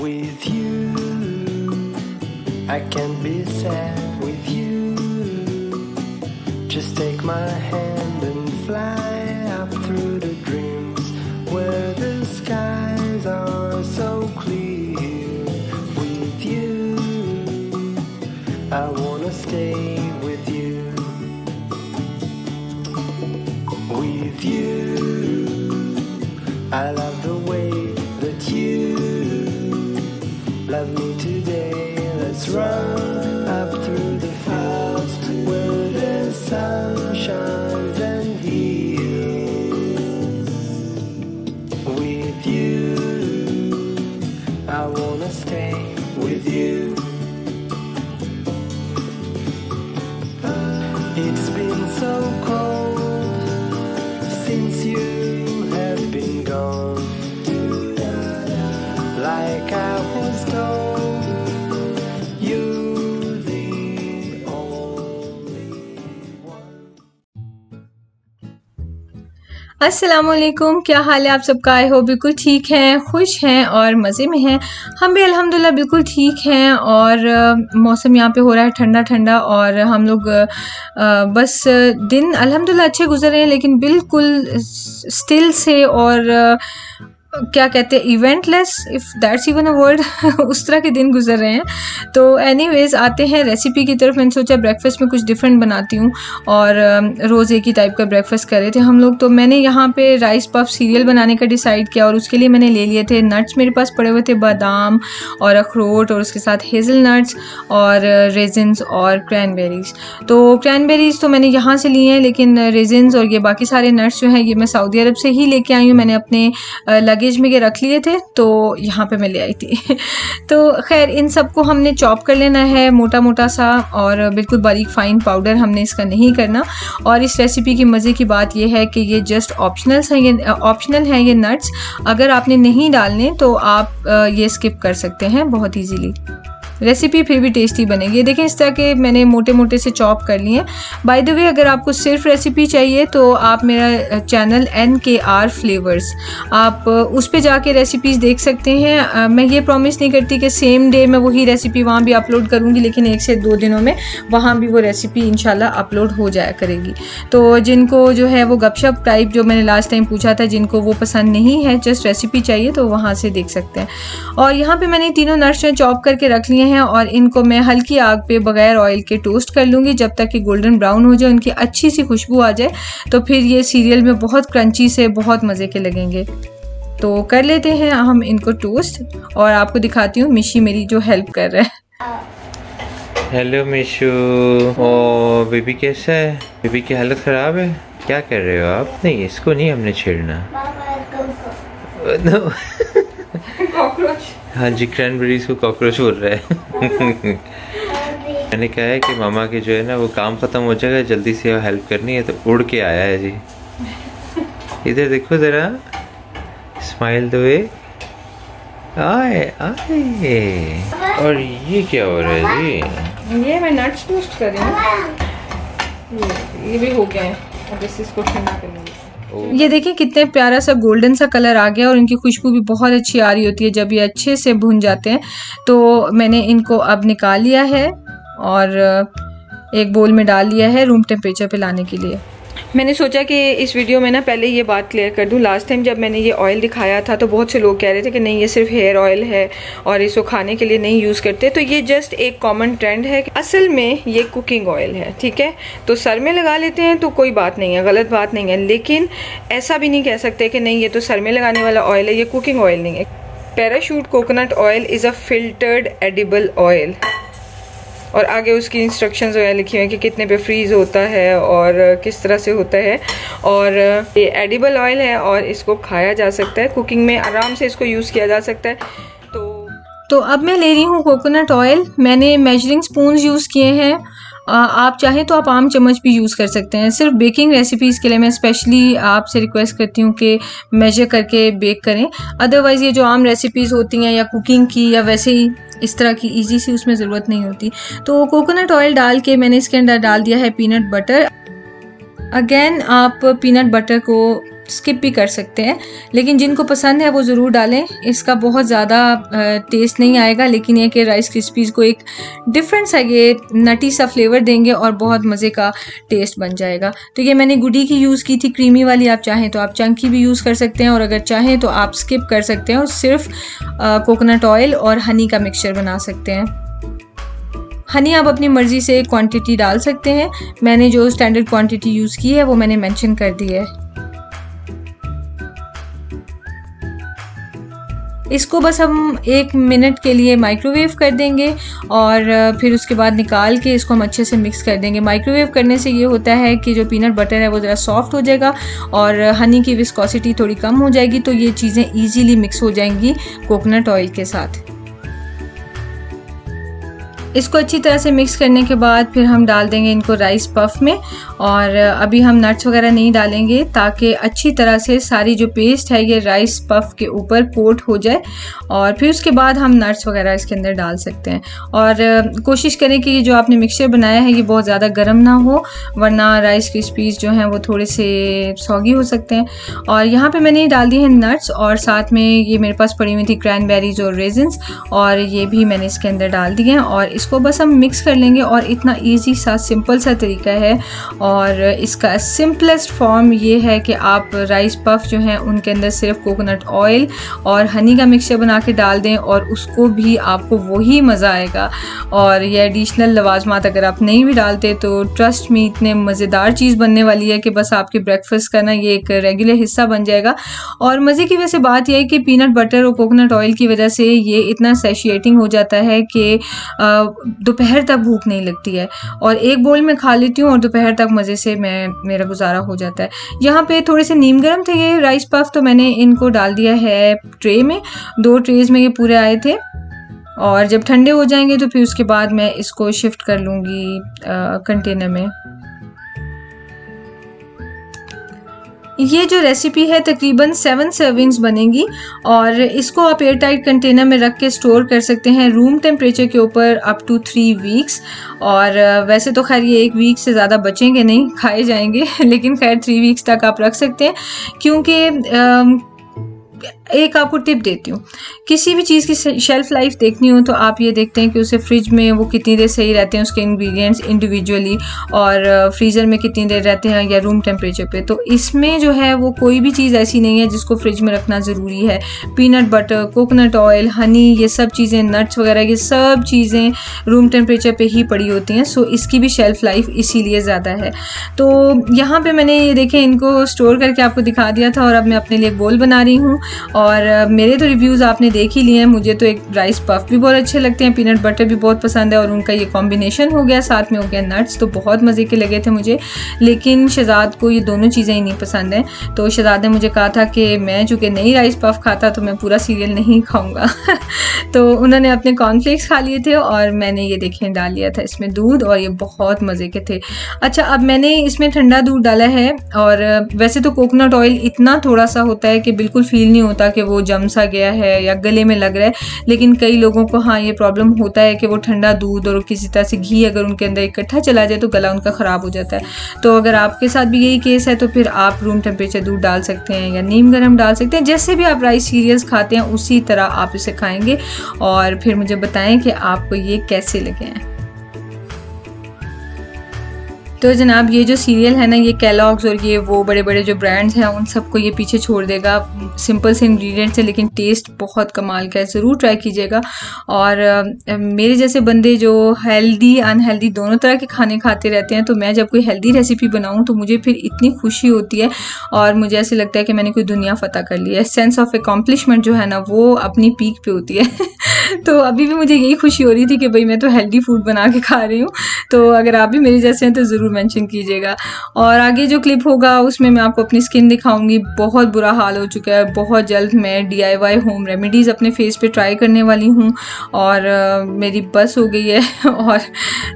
with you. I can't be sad with you. Just take my hand love me today. Let's run up through the fields where the sun shines वालेकुम क्या हाल है आप सबका? आई हो बिल्कुल ठीक हैं, खुश हैं और मज़े में हैं। हम भी अल्हम्दुलिल्लाह बिल्कुल ठीक हैं और मौसम यहाँ पे हो रहा है ठंडा ठंडा और हम लोग बस दिन अल्हम्दुलिल्लाह अच्छे गुजर रहे हैं लेकिन बिल्कुल स्टिल से और क्या कहते हैं eventless if that's even a word उस तरह के दिन गुजर रहे हैं। तो एनीवेज आते हैं रेसिपी की तरफ़। मैंने सोचा ब्रेकफास्ट में कुछ डिफरेंट बनाती हूँ और रोज़ एक ही टाइप का ब्रेकफास्ट कर रहे थे हम लोग। तो मैंने यहाँ पे राइस पफ सीरियल बनाने का डिसाइड किया और उसके लिए मैंने ले लिए थे नट्स मेरे पास पड़े हुए थे बादाम और अखरोट और उसके साथ हेज़ल नट्स और रेजिन्स और क्रैनबेरीज तो क्रैनबेरीज तो मैंने यहाँ से लिए हैं, लेकिन रेजिन्स और ये बाकी सारे नट्स जो हैं, ये मैं सऊदी अरब से ही लेके आई हूँ। मैंने अपने लगेज में ये रख लिए थे तो यहाँ पे मैं ले आई थी। तो खैर, इन सबको हमने चॉप कर लेना है मोटा मोटा सा और बिल्कुल बारीक फाइन पाउडर हमने इसका नहीं करना। और इस रेसिपी की मज़े की बात यह है कि ये जस्ट ऑप्शनल हैं, ये ऑप्शनल हैं ये नट्स अगर आपने नहीं डालने तो आप ये स्किप कर सकते हैं बहुत ईजीली रेसिपी फिर भी टेस्टी बनेगी। देखें इस तरह के मैंने मोटे मोटे से चॉप कर लिए बाय द वे अगर आपको सिर्फ़ रेसिपी चाहिए तो आप मेरा channel N K R flavours आप उस पर जाके रेसिपीज़ देख सकते हैं। मैं ये प्रॉमिस नहीं करती कि सेम डे मैं वही रेसिपी वहाँ भी अपलोड करूँगी, लेकिन एक से दो दिनों में वहाँ भी वो रेसिपी इंशाल्लाह अपलोड हो जाया करेगी। तो जिनको जो है वो गपशप टाइप जो मैंने लास्ट टाइम पूछा था, जिनको वो पसंद नहीं है जस्ट रेसिपी चाहिए तो वहाँ से देख सकते हैं। और यहाँ पर मैंने तीनों नट्स जो चॉप करके रख लिए हैं और इनको मैं हल्की आग पे बगैर ऑयल के टोस्ट कर लूँगी। जब तक कि गोल्डन ब्राउन हो जाए उनकी अच्छी सी खुशबू आ जाए तो फिर ये सीरियल में बहुत क्रंची से बहुत मज़े के लगेंगे। तो कर लेते हैं हम इनको टोस्ट और आपको दिखाती हूँ मिशी मेरी जो हेल्प कर रहा है। हेलो मिशू। ओ बेबी कैसा है? बेबी की हालत ख़राब है? क्या कर रहे हो आप? नहीं इसको नहीं हमने छेड़ना। No. हाँ जी क्रैनबेरीज को कॉकरोच बोल रहा है। मैंने कहा है कि मामा के जो है ना वो काम ख़त्म हो जाएगा जल्दी से हेल्प करनी है तो उड़ के आया है जी। इधर देखो ज़रा। स्माइल दो वे आए आए। और ये क्या हो रहा है जी? ये मैं नट्स टोस्ट कर रही हूँ। ये ये भी हो गया है। अब इसको ठंडा कर लूँगी ये देखिए कितने प्यारा सा गोल्डन सा कलर आ गया और इनकी खुशबू भी बहुत अच्छी आ रही होती है जब ये अच्छे से भुन जाते हैं। तो मैंने इनको अब निकाल लिया है और एक बोल में डाल लिया है रूम टेम्परेचर पे लाने के लिए। मैंने सोचा कि इस वीडियो में ना पहले ये बात क्लियर कर दूँ। लास्ट टाइम जब मैंने ये ऑयल दिखाया था तो बहुत से लोग कह रहे थे कि नहीं, ये सिर्फ़ हेयर ऑयल है और इसको खाने के लिए नहीं यूज़ करते। तो ये जस्ट एक कॉमन ट्रेंड है असल में ये कुकिंग ऑयल है, ठीक है? तो सर में लगा लेते हैं तो कोई बात नहीं है, गलत बात नहीं है। लेकिन ऐसा भी नहीं कह सकते कि नहीं, ये तो सर में लगाने वाला ऑयल है, ये कुकिंग ऑयल नहीं है। Parachute coconut oil is a filtered edible oil और आगे उसकी इंस्ट्रक्शंस वगैरह लिखी हुई हैं कि कितने पे फ्रीज़ होता है और किस तरह से होता है। और ये एडिबल ऑयल है और इसको खाया जा सकता है। कुकिंग में आराम से इसको यूज़ किया जा सकता है। तो तो अब मैं ले रही हूँ कोकोनट ऑयल मैंने मेजरिंग स्पून यूज़ किए हैं। आप चाहें तो आप आम चम्मच भी यूज़ कर सकते हैं। सिर्फ़ बेकिंग रेसिपीज़ के लिए मैं स्पेशली आपसे रिक्वेस्ट करती हूँ कि मेजर करके बेक करें। अदरवाइज़ ये जो आम रेसिपीज़ होती हैं या कुकिंग की या वैसे ही इस तरह की इजी सी उसमें ज़रूरत नहीं होती। तो कोकोनट ऑयल डाल के मैंने इसके अंदर डाल दिया है पीनट बटर अगेन आप पीनट बटर को स्किप भी कर सकते हैं। लेकिन जिनको पसंद है, वो ज़रूर डालें। इसका बहुत ज़्यादा टेस्ट नहीं आएगा, लेकिन ये कि राइस क्रिस्पीज़ को एक डिफरेंट सा ये नटी सा फ्लेवर देंगे और बहुत मज़े का टेस्ट बन जाएगा। तो ये मैंने गुडी की यूज़ की थी क्रीमी वाली, आप चाहें तो आप चंकी भी यूज़ कर सकते हैं और अगर चाहें तो आप स्किप कर सकते हैं और सिर्फ़ कोकोनट ऑयल और हनी का मिक्सचर बना सकते हैं। हनी आप अपनी मर्ज़ी से क्वांटिटी डाल सकते हैं। मैंने जो स्टैंडर्ड क्वांटिटी यूज़ की है, वो मैंने मेंशन कर दी है। इसको बस हम एक मिनट के लिए माइक्रोवेव कर देंगे और फिर उसके बाद निकाल के इसको हम अच्छे से मिक्स कर देंगे। माइक्रोवेव करने से ये होता है कि जो पीनट बटर है वो ज़रा सॉफ्ट हो जाएगा और हनी की विस्कोसिटी थोड़ी कम हो जाएगी तो ये चीज़ें ईजीली मिक्स हो जाएँगी कोकोनट ऑयल के साथ। इसको अच्छी तरह से मिक्स करने के बाद फिर हम डाल देंगे इनको राइस पफ में और अभी हम नट्स वगैरह नहीं डालेंगे ताकि अच्छी तरह से सारी जो पेस्ट है ये राइस पफ के ऊपर कोट हो जाए और फिर उसके बाद हम नट्स वगैरह इसके अंदर डाल सकते हैं। और कोशिश करें कि ये जो आपने मिक्सचर बनाया है ये बहुत ज़्यादा गर्म ना हो, वरना राइस क्रिस्पीज़ जो हैं वो थोड़े से सॉगी हो सकते हैं। और यहाँ पर मैंने डाल दी है नट्स और साथ में ये मेरे पास पड़ी हुई थी क्रैनबेरीज और रेजन्स और ये भी मैंने इसके अंदर डाल दिए हैं और इसको बस हम मिक्स कर लेंगे और इतना ईजी सा सिंपल सा तरीका है। और इसका सिंपलेस्ट फॉर्म ये है कि आप राइस पफ जो हैं, उनके अंदर सिर्फ़ कोकोनट ऑयल और हनी का मिक्सचर बना के डाल दें और उसको भी आपको वही मज़ा आएगा। और ये एडिशनल लवाजमात अगर आप नहीं भी डालते तो ट्रस्ट में इतने मज़ेदार चीज़ बनने वाली है कि बस आपके ब्रेकफास्ट का ना ये एक रेगुलर हिस्सा बन जाएगा। और मज़े की वैसे बात यह है कि पीनट बटर और कोकोनट ऑयल की वजह से ये इतना सेशिएटिंग हो जाता है कि दोपहर तक भूख नहीं लगती है। और एक बोल में खा लेती हूँ और दोपहर तक मज़े से मैं, मेरा गुजारा हो जाता है। यहाँ पे थोड़े से नीम गर्म थे ये राइस पफ तो मैंने इनको डाल दिया है ट्रे में। दो ट्रेज में ये पूरे आए थे। और जब ठंडे हो जाएँगे तो फिर उसके बाद मैं इसको शिफ्ट कर लूँगी कंटेनर में। ये जो रेसिपी है, तकरीबन सेवन सर्विंग्स बनेंगी और इसको आप एयर टाइट कंटेनर में रख के स्टोर कर सकते हैं रूम टेम्परेचर के ऊपर अप टू थ्री वीक्स और वैसे तो खैर ये एक वीक से ज़्यादा बचेंगे नहीं, खाए जाएँगे, लेकिन खैर थ्री वीक्स तक आप रख सकते हैं क्योंकि एक आपको टिप देती हूँ। किसी भी चीज़ की शेल्फ़ लाइफ देखनी हो तो आप ये देखते हैं कि उसे फ्रिज में वो कितनी देर सही रहते हैं, उसके इंग्रेडिएंट्स इंडिविजुअली और फ्रीज़र में कितनी देर रहते हैं या रूम टेम्परेचर पे। तो इसमें जो है वो कोई भी चीज़ ऐसी नहीं है जिसको फ्रिज में रखना ज़रूरी है। Peanut butter coconut oil honey ये सब चीज़ें नट्स वगैरह, ये सब चीज़ें रूम टेम्परेचर पर ही पड़ी होती हैं। सो इसकी भी शेल्फ़ लाइफ इसीलिए ज़्यादा है। तो यहाँ पर मैंने ये देखें, इनको स्टोर करके आपको दिखा दिया था और अब मैं अपने लिए बोल बना रही हूँ। और मेरे तो रिव्यूज़ आपने देख ही लिए हैं। मुझे तो एक राइस पफ भी बहुत अच्छे लगते हैं पीनट बटर भी बहुत पसंद है और उनका ये कॉम्बिनेशन हो गया, साथ में हो गया नट्स तो बहुत मज़े के लगे थे मुझे। लेकिन शहजाद को ये दोनों चीज़ें ही नहीं पसंद हैं। तो शहजाद ने मुझे कहा था कि मैं चूँकि नई राइस पफ खाता तो मैं पूरा सीरियल नहीं खाऊँगा। तो उन्होंने अपने कॉर्नफ्लेक्स खा लिए थे और मैंने ये देखें डाल लिया था इसमें दूध और ये बहुत मज़े के थे। अच्छा अब मैंने इसमें ठंडा दूध डाला है और वैसे तो कोकोनट ऑयल इतना थोड़ा सा होता है कि बिल्कुल फील नहीं होता कि वो जम सा गया है या गले में लग रहा है। लेकिन कई लोगों को हाँ ये प्रॉब्लम होता है कि वो ठंडा दूध और किसी तरह से घी अगर उनके अंदर इकट्ठा चला जाए तो गला उनका ख़राब हो जाता है। तो अगर आपके साथ भी यही केस है तो फिर आप रूम टेम्परेचर दूध डाल सकते हैं या नीम गर्म डाल सकते हैं। जैसे भी आप राइस सीरियल्स खाते हैं, उसी तरह आप इसे खाएँगे। और फिर मुझे बताएँ कि आपको ये कैसे लगे हैं। तो जनाब, ये जो सीरियल है ना, ये कैलॉग्स और ये वो बड़े बड़े जो ब्रांड्स हैं, उन सबको ये पीछे छोड़ देगा। सिंपल से इंग्रेडिएंट्स है, लेकिन टेस्ट बहुत कमाल का है। ज़रूर ट्राई कीजिएगा। और मेरे जैसे बंदे जो हेल्दी अनहेल्दी दोनों तरह के खाने खाते रहते हैं तो मैं जब कोई हेल्दी रेसिपी बनाऊँ तो मुझे फिर इतनी खुशी होती है और मुझे ऐसे लगता है कि मैंने कोई दुनिया फ़तह कर ली है। सेंस ऑफ़ एकम्पलिशमेंट जो है ना, वो अपनी पीक पे होती है। तो अभी भी मुझे यही खुशी हो रही थी कि भाई, मैं तो हेल्दी फ़ूड बना के खा रही हूँ। तो अगर आप भी मेरे जैसे हैं तो ज़रूर मेंशन कीजिएगा। और आगे जो क्लिप होगा, उसमें मैं आपको अपनी स्किन दिखाऊँगी। बहुत बुरा हाल हो चुका है। बहुत जल्द मैं डी होम रेमेडीज़ अपने फेस पे ट्राई करने वाली हूँ। और मेरी बस हो गई है। और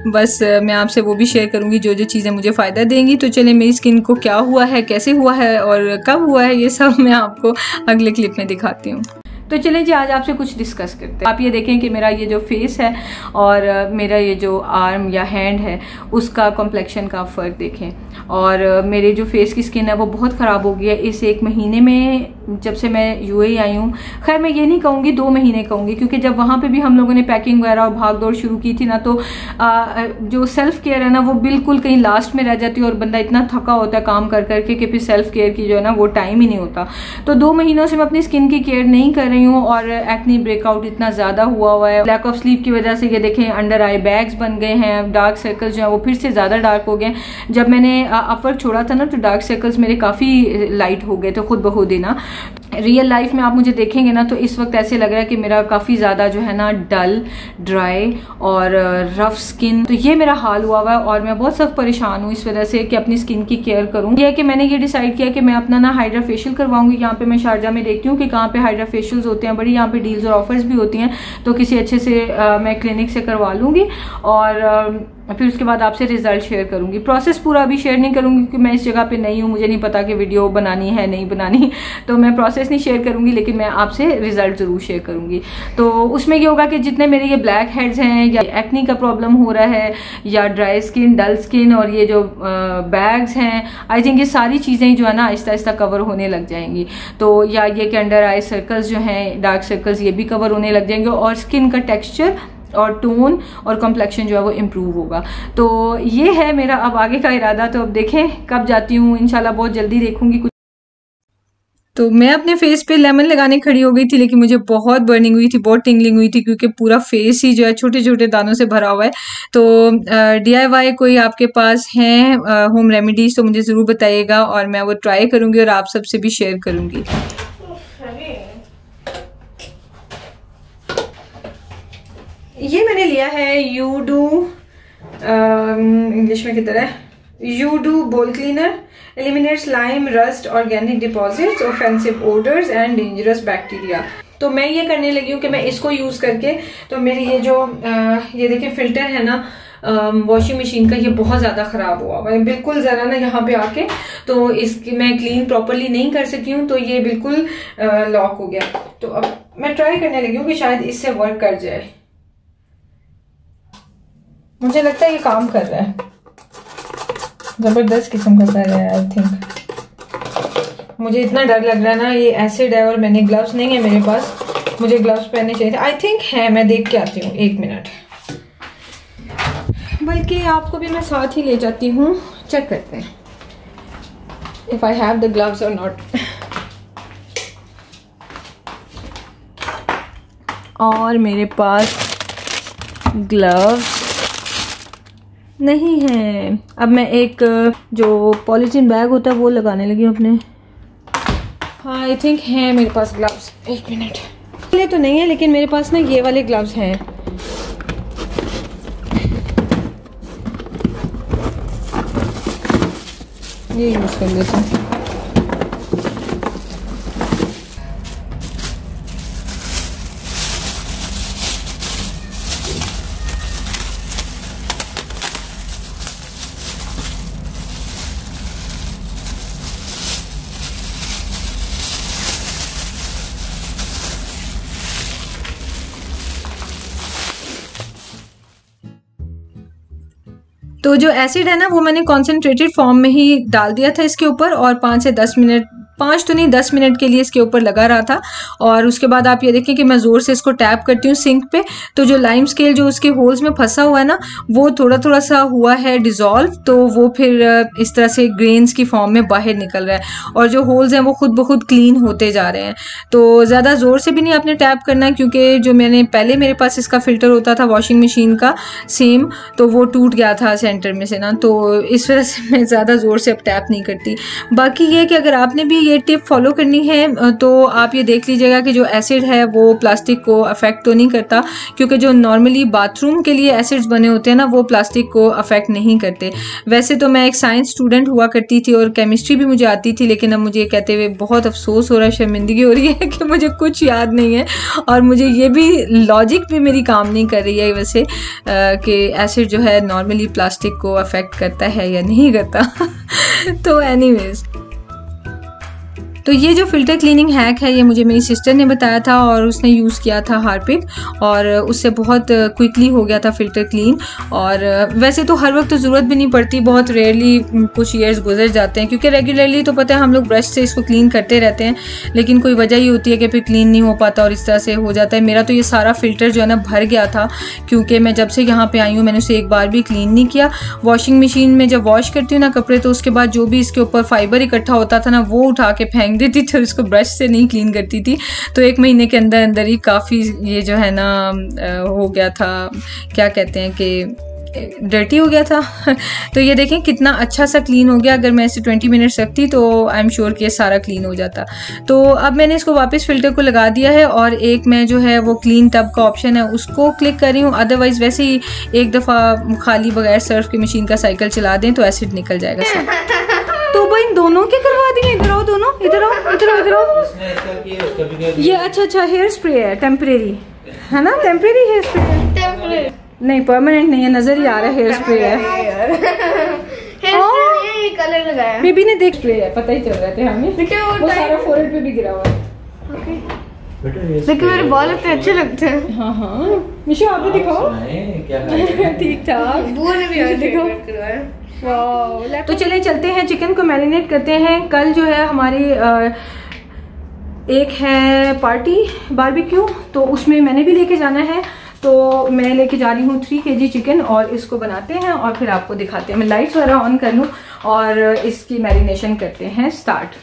बस मैं आपसे वो भी शेयर करूँगी जो जो चीज़ें मुझे फ़ायदा देंगी। तो चले मेरी स्किन को क्या हुआ है, कैसे हुआ है और कब हुआ है, ये सब मैं आपको अगले क्लिप में दिखाती हूँ। तो चलें जी आज आपसे कुछ डिस्कस करते हैं। आप ये देखें कि मेरा ये जो फेस है और मेरा ये जो आर्म या हैंड है उसका कॉम्प्लेक्शन का फ़र्क देखें। और मेरे जो फेस की स्किन है वो बहुत ख़राब हो गई है। इस एक महीने में जब से मैं यूएई आई हूँ खैर मैं ये नहीं कहूँगी दो महीने कहूँगी क्योंकि जब वहाँ पे भी हम लोगों ने पैकिंग वगैरह और भाग दौड़ शुरू की थी ना तो आ, जो सेल्फ केयर है ना वो बिल्कुल कहीं लास्ट में रह जाती है और बंदा इतना थका होता है काम कर करके कि फिर सेल्फ केयर की जो है ना वो टाइम ही नहीं होता। तो दो महीनों से मैं अपनी स्किन की केयर नहीं कर रही हूँ और एक्नी ब्रेकआउट इतना ज़्यादा हुआ हुआ है। लैक ऑफ़ स्लीप की वजह से ये देखें अंडर आई बैग्स बन गए हैं डार्क सर्कल्स जो है, वो फिर से ज़्यादा डार्क हो गए जब मैंने अपवर्क छोड़ा था ना तो डार्क सर्कल्स मेरे काफ़ी लाइट हो गए थे, खुद बहुत ही ना। रियल लाइफ में आप मुझे देखेंगे ना तो इस वक्त ऐसे लग रहा है कि मेरा काफ़ी ज़्यादा जो है ना डल ड्राई और रफ स्किन तो ये मेरा हाल हुआ हुआ है और मैं बहुत सख्त परेशान हूँ इस वजह से कि अपनी स्किन की केयर करूँ। यह है कि मैंने ये डिसाइड किया कि मैं अपना ना हाइड्रा फेशियल करवाऊँगी। यहाँ पे मैं शारजा में देखती हूँ कि कहाँ पे हाइड्रा फेशियल्स होते हैं बड़ी यहाँ पे डील्स और ऑफर्स भी होती हैं तो किसी अच्छे से अ, मैं क्लिनिक से करवा लूँगी। और अ, फिर उसके बाद आपसे रिज़ल्ट शेयर करूँगी। प्रोसेस पूरा अभी शेयर नहीं करूँगी क्योंकि मैं इस जगह पे नहीं हूँ मुझे नहीं पता कि वीडियो बनानी है नहीं बनानी। तो मैं प्रोसेस नहीं शेयर करूँगी लेकिन मैं आपसे रिज़ल्ट ज़रूर शेयर करूँगी। तो उसमें ये होगा कि जितने मेरे ये ब्लैक हेड्स हैं या एक्नी का प्रॉब्लम हो रहा है या ड्राई स्किन डल स्किन और ये जो बैग्स हैं आई थिंक ये सारी चीज़ें जो है ना आहिस्ता आहिस्ता कवर होने लग जाएँगी। तो या ये कि अंडर आई सर्कल्स जो हैं डार्क सर्कल्स ये भी कवर होने लग जाएँगे और स्किन का टेक्सचर और टोन और कॉम्प्लेक्शन जो है वो इम्प्रूव होगा। तो ये है मेरा अब आगे का इरादा। तो अब देखें कब जाती हूँ। इंशाल्लाह बहुत जल्दी देखूँगी कुछ। तो मैं अपने फेस पे लेमन लगाने खड़ी हो गई थी, लेकिन मुझे बहुत बर्निंग हुई थी, बहुत टिंगलिंग हुई थी, क्योंकि पूरा फेस ही जो है छोटे छोटे दानों से भरा हुआ है। तो डी आई वाई कोई आपके पास हैं होम रेमेडीज तो मुझे ज़रूर बताइएगा और मैं वो ट्राई करूँगी और आप सबसे भी शेयर करूँगी। ये मैंने लिया है यू डू इंग्लिश में किधर है you do bowl cleaner eliminates lime rust organic deposits offensive odours and dangerous bacteria तो मैं ये करने लगी हूँ कि मैं इसको यूज़ करके तो मेरी ये जो अ, ये देखिए फ़िल्टर है ना वॉशिंग मशीन का ये बहुत ज़्यादा ख़राब हुआ है। बिल्कुल ज़रा ना यहाँ पे आके तो इसकी मैं क्लीन प्रॉपरली नहीं कर सकी हूँ तो ये बिल्कुल लॉक हो गया। तो अब मैं ट्राई करने लगी हूँ कि शायद इससे वर्क कर जाए। मुझे लगता है ये काम कर रहा है। ज़बरदस्त किस्म का कर रहा है आई थिंक मुझे इतना डर लग रहा है ना, ये एसिड है और मैंने ग्लव्स नहीं है मेरे पास। मुझे ग्लव्स पहनने चाहिए आई थिंक है, मैं देख के आती हूँ, एक मिनट बल्कि आपको भी मैं साथ ही ले जाती हूँ। चेक करते हैं। If I have the gloves और नॉट और मेरे पास ग्लव्स नहीं है। अब मैं एक, जो पॉलीथीन बैग होता है वो लगाने लगी हूँ अपने। हाँ आई थिंक है मेरे पास ग्लव्स एक मिनट पहले तो नहीं है, लेकिन मेरे पास ना ये वाले ग्लव्स हैं। ये यूज़ कर लेते हैं। तो जो एसिड है ना, वो मैंने कॉन्सेंट्रेटेड फॉर्म में ही डाल दिया था इसके ऊपर और पाँच से दस मिनट पाँच तो नहीं, दस मिनट के लिए इसके ऊपर लगा रहा था। और उसके बाद आप ये देखें कि मैं ज़ोर से इसको टैप करती हूँ सिंक पे। तो जो लाइम स्केल जो उसके होल्स में फंसा हुआ है ना, वो थोड़ा थोड़ा सा हुआ है डिज़ोल्व तो वो फिर इस तरह से ग्रेन्स की फॉर्म में बाहर निकल रहा है। और जो होल्स हैं, वो खुद ब खुद क्लीन होते जा रहे हैं। तो ज़्यादा ज़ोर से भी नहीं आपने टैप करना, क्योंकि जो मैंने, पहले मेरे पास इसका फ़िल्टर होता था वॉशिंग मशीन का सेम तो वो टूट गया था सेंटर में से ना। तो इस वजह से मैं ज़्यादा ज़ोर से अब टैप नहीं करती। बाकी ये कि अगर आपने भी ये टिप फॉलो करनी है तो आप ये देख लीजिएगा कि जो एसिड है वो प्लास्टिक को अफेक्ट तो नहीं करता, क्योंकि जो नॉर्मली बाथरूम के लिए एसिड्स बने होते हैं ना, वो प्लास्टिक को अफेक्ट नहीं करते। वैसे तो मैं एक साइंस स्टूडेंट हुआ करती थी और केमिस्ट्री भी मुझे आती थी, लेकिन अब मुझे ये कहते हुए बहुत अफसोस हो रहा है, शर्मिंदगी हो रही है कि मुझे कुछ याद नहीं है और मुझे ये भी लॉजिक भी मेरी काम नहीं कर रही है वैसे कि एसिड जो है नॉर्मली प्लास्टिक को अफेक्ट करता है या नहीं करता। तो एनीवेज तो ये जो फ़िल्टर क्लीनिंग हैक है, ये मुझे मेरी सिस्टर ने बताया था और उसने यूज़ किया था हारपिक और उससे बहुत क्विकली हो गया था फ़िल्टर क्लीन और वैसे तो हर वक्त तो ज़रूरत भी नहीं पड़ती, बहुत रेयरली कुछ ईयर्स गुजर जाते हैं क्योंकि रेगुलरली तो पता है हम लोग ब्रश से इसको क्लीन करते रहते हैं, लेकिन कोई वजह ही होती है कि फिर क्लीन नहीं हो पाता और इस तरह से हो जाता है। मेरा तो ये सारा फ़िल्टर जो है ना भर गया था क्योंकि मैं जब से यहाँ पर आई हूँ, मैंने उसे एक बार भी क्लीन नहीं किया। वॉशिंग मशीन में जब वॉश करती हूँ ना कपड़े तो उसके बाद जो भी इसके ऊपर फाइबर इकट्ठा होता था ना, वो उठा के फेंक देती थी उसको ब्रश से नहीं क्लीन करती थी। तो एक महीने के अंदर अंदर ही काफ़ी ये जो है ना हो गया था, क्या कहते हैं कि डर्टी हो गया था। तो ये देखें कितना अच्छा सा क्लीन हो गया। अगर मैं इसे 20 मिनट्स रखती तो आई एम श्योर कि ये सारा क्लीन हो जाता। तो अब मैंने इसको वापस फ़िल्टर को लगा दिया है और एक मैं जो है वो क्लीन टब का ऑप्शन है, उसको क्लिक कर रही हूँ। अदरवाइज़ वैसे ही एक दफ़ा खाली बगैर सर्फ की मशीन का साइकिल चला दें तो एसिड निकल जाएगा सर तो वो इन दोनों के करवा दिए इधर आओ दोनों इधर आओ इधर आओ इधर आओ। ये अच्छा अच्छा हेयर स्प्रे है टेम्परेरी है ना? टेम्परेरी हेयर स्प्रे नहीं परमानेंट नहीं है नज़र ही आ रहा है हेयर स्प्रे है। कलर लगाया। बेबी ने देख स्प्रे है पता ही चल रहे थे हमें वो सारा फोरहेड पे भी गिरा हुआ है। लेकिन मेरे बाल इतने अच्छे लगते हैं। हाँ हाँ। मिशो आप भी दिखाओ। ठीक ठाक। भी देखो। तो चले चलते हैं चिकन को मैरिनेट करते हैं। कल जो है हमारी एक है पार्टी बारबेक्यू तो उसमें मैंने भी लेके जाना है। तो मैं लेके जा रही हूँ थ्री के जी चिकन और इसको बनाते हैं और फिर आपको दिखाते हैं। मैं लाइट्स वगैरह ऑन कर लूँ और इसकी मैरिनेशन करते हैं स्टार्ट